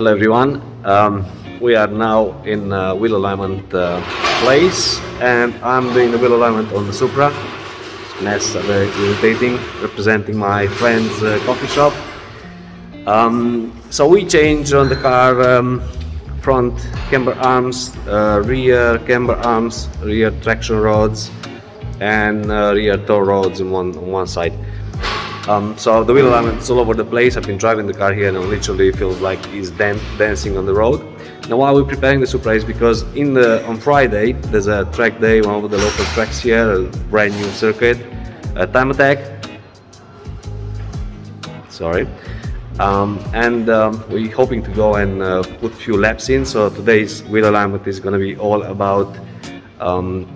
Hello everyone. Um, we are now in uh, wheel alignment uh, place and I'm doing the wheel alignment on the Supra. It's very irritating, representing my friend's uh, coffee shop. Um, so we change on the car um, front camber arms, uh, rear camber arms, rear traction rods and uh, rear toe rods on one, on one side. Um, so the wheel alignment is all over the place. I've been driving the car here and it literally feels like it's dan dancing on the road. Now while we're preparing the Supra, because in the on Friday there's a track day, one of the local tracks here, a brand new circuit, a time attack. Sorry. Um, and um, we're hoping to go and uh, put a few laps in. So today's wheel alignment is going to be all about um,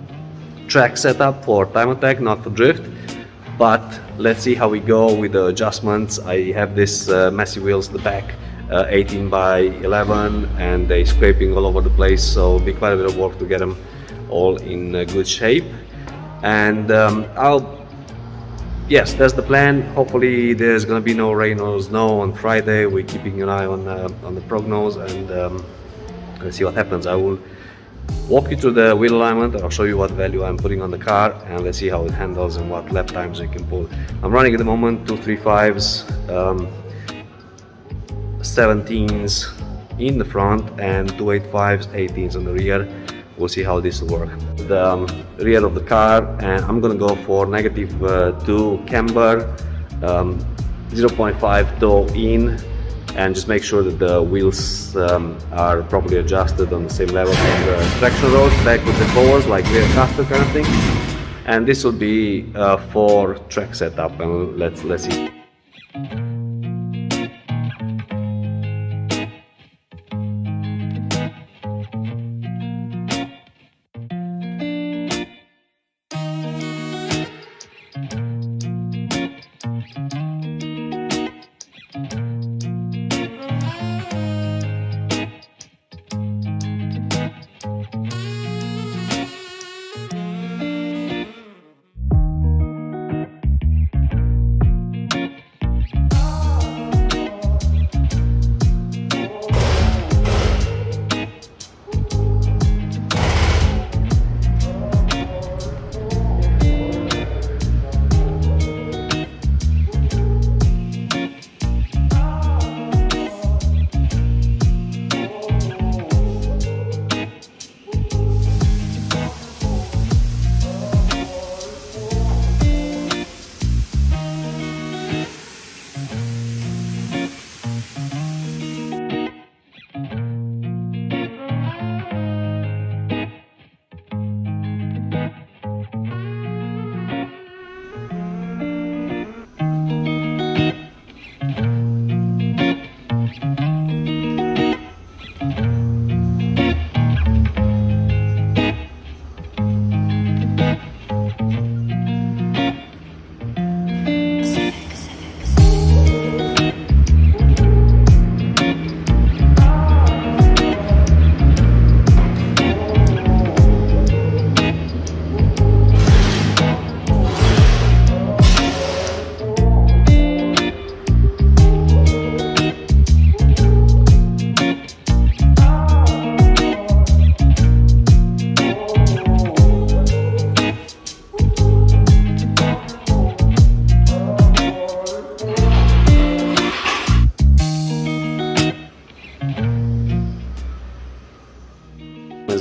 track setup for time attack, not for drift but let's see how we go with the adjustments. I have this uh, messy wheels the back uh, 18 by 11 and they're scraping all over the place. So it'll be quite a bit of work to get them all in uh, good shape. And um, I'll yes that's the plan. Hopefully there's gonna be no rain or snow on Friday. We're keeping an eye on uh, on the prognosis and um, let's see what happens. I will walk you through the wheel alignment I'll show you what value I'm putting on the car and let's see how it handles and what lap times we can pull. I'm running at the moment 235s um, 17s in the front and two 285s 18s on the rear. We'll see how this will work. The um, rear of the car and I'm gonna go for negative uh, 2 camber um, 0.5 toe in and just make sure that the wheels um, are properly adjusted on the same level on the traction rods backwards and forwards like rear caster kind of thing. And this will be uh, for track setup and let's let's see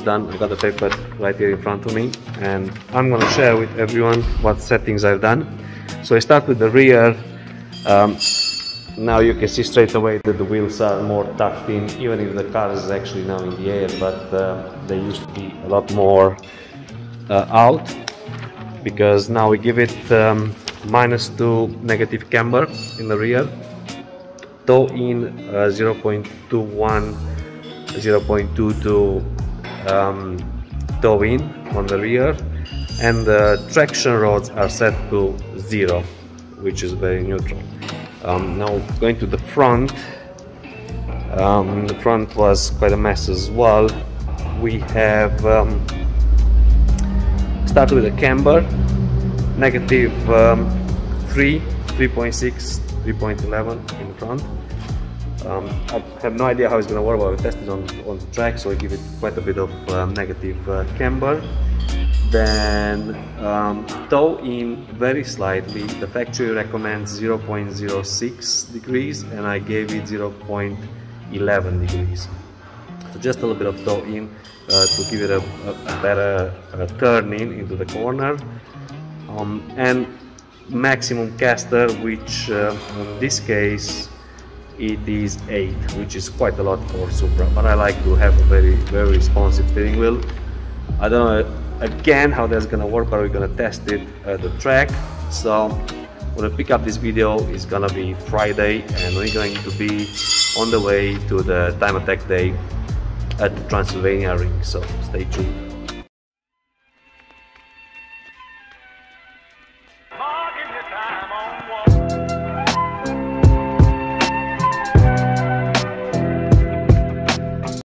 done. I've got the paper right here in front of me and I'm gonna share with everyone what settings I've done. So I start with the rear. Um, now you can see straight away that the wheels are more tucked in, even if the car is actually now in the air, but uh, they used to be a lot more uh, out because now we give it um, minus 2 negative camber in the rear, toe in uh, 0.21, 0.22 um, in on the rear and the traction rods are set to zero which is very neutral. Um, now going to the front um, the front was quite a mess as well. We have um, started with a camber negative um, 3 3.6 3.11 in front Um, I have no idea how it's going to work, but I tested on, on the track, so I give it quite a bit of um, negative uh, camber. Then um, toe in very slightly. The factory recommends 0.06 degrees, and I gave it 0.11 degrees. So just a little bit of toe in uh, to give it a, a, a better uh, turning into the corner. Um, and maximum caster, which uh, in this case it is 8 which is quite a lot for Supra but I like to have a very very responsive steering wheel. I don't know again how that's gonna work but we're gonna test it at the track. So I pick up this video. It's gonna be Friday and we're going to be on the way to the time attack day at Transylvania ring so stay tuned